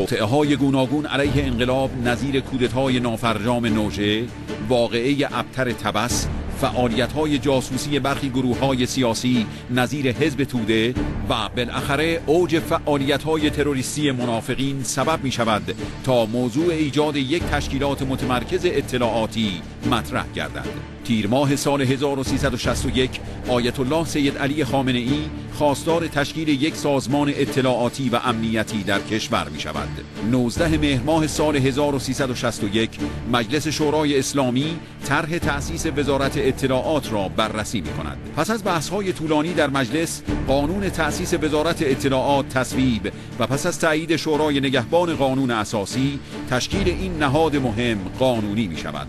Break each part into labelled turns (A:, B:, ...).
A: توطعه های گوناگون علیه انقلاب نظیر کودتای نافرجام نوژه واقعه ابتر تبس فعالیت های جاسوسی برخی گروه های سیاسی نظیر حزب توده و بالاخره اوج فعالیت های تروریستی منافقین سبب می شود تا موضوع ایجاد یک تشکیلات متمرکز اطلاعاتی مطرح گردد. تیر ماه سال 1361 آیت الله سید علی خامنه ای خواستار تشکیل یک سازمان اطلاعاتی و امنیتی در کشور می شود 19 مهر ماه سال 1361 مجلس شورای اسلامی طرح تأسیس وزارت اطلاعات را بررسی می کند پس از بحث های طولانی در مجلس قانون تأسیس وزارت اطلاعات تصویب و پس از تایید شورای نگهبان قانون اساسی تشکیل این نهاد مهم قانونی می شود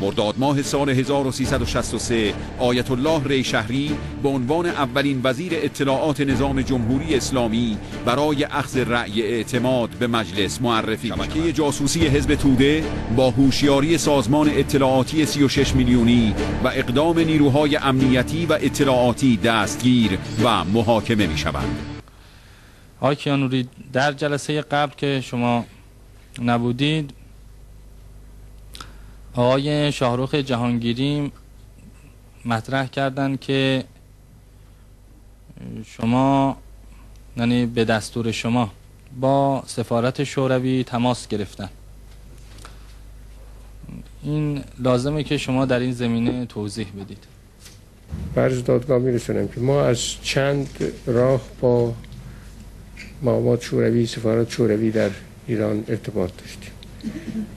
A: مرداد ماه سال 1363 آیت الله ری شهری به عنوان اولین وزیر اطلاعات نظام جمهوری اسلامی برای اخذ رأی اعتماد به مجلس معرفی. شبکه جاسوسی حزب توده با هوشیاری سازمان اطلاعاتی 36 میلیونی و اقدام نیروهای امنیتی و اطلاعاتی دستگیر و محاکمه می شوند
B: آقای در جلسه قبل که شما نبودید آقای شاهروخ جهانگیری مطرح کردن که شما یعنی به دستور شما با سفارت شوروی تماس گرفتن. این لازمه که شما در این زمینه توضیح بدید.
C: برز دادگاه میرسونم که ما از چند راه با مقامات شوروی سفارت شوروی در ایران ارتباط داشتیم.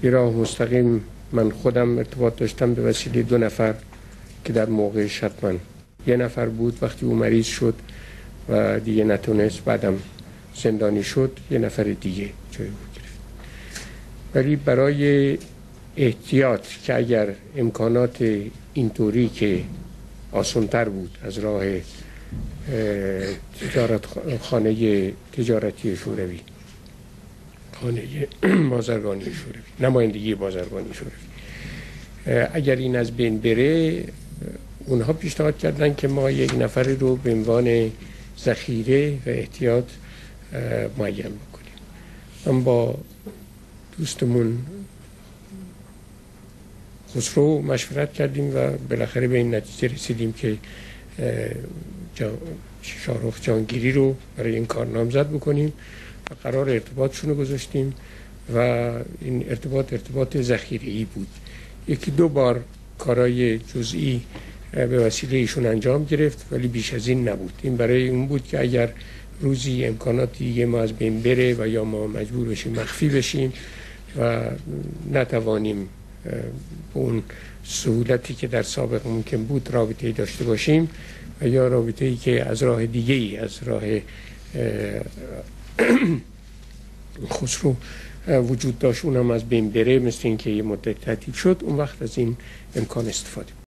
C: یه راه مستقیم من خودم ارتباط داشتم به وسیله دو نفر که در موقع حتما یه نفر بود وقتی او مریض شد و دیگه نتونست بعدم زندانی شد یه نفر دیگه جای بود گرفت. ولی برای احتیاط که اگر امکانات اینطوری که آسانتر بود از راه تجارت خانه تجارتی شوروی خانه بازرگانی شوروی. نمایندگی بازرگانی شوروی. اگر این از بین بره اونها پیشنهاد کردن که ما یک نفر رو به عنوان ذخیره و احتیاط معین بکنیم. من با دوستمون خسرو مشورت کردیم و بالاخره به این نتیجه رسیدیم که شاروخ جانگیری رو برای این کار نامزد بکنیم. قرار ارتباطشون رو گذاشتیم و این ارتباط ارتباط ذخیره بود. یکی دو بار کارای جزئی به وسیله ایشون انجام گرفت ولی بیش از این نبود. این برای اون بود که اگر روزی امکانات دیگه ما از بین بره و یا ما مجبور بشیم مخفی بشیم و نتوانیم به اون سهولتی که در سابق ممکن بود رابطه داشته باشیم و یا رابطه ای که از راه دیگه ای از راه خسرو وجود داشت اونم از بین بره مثل اینکه یه مدت تعطیل شد اون وقت از این امکان استفاده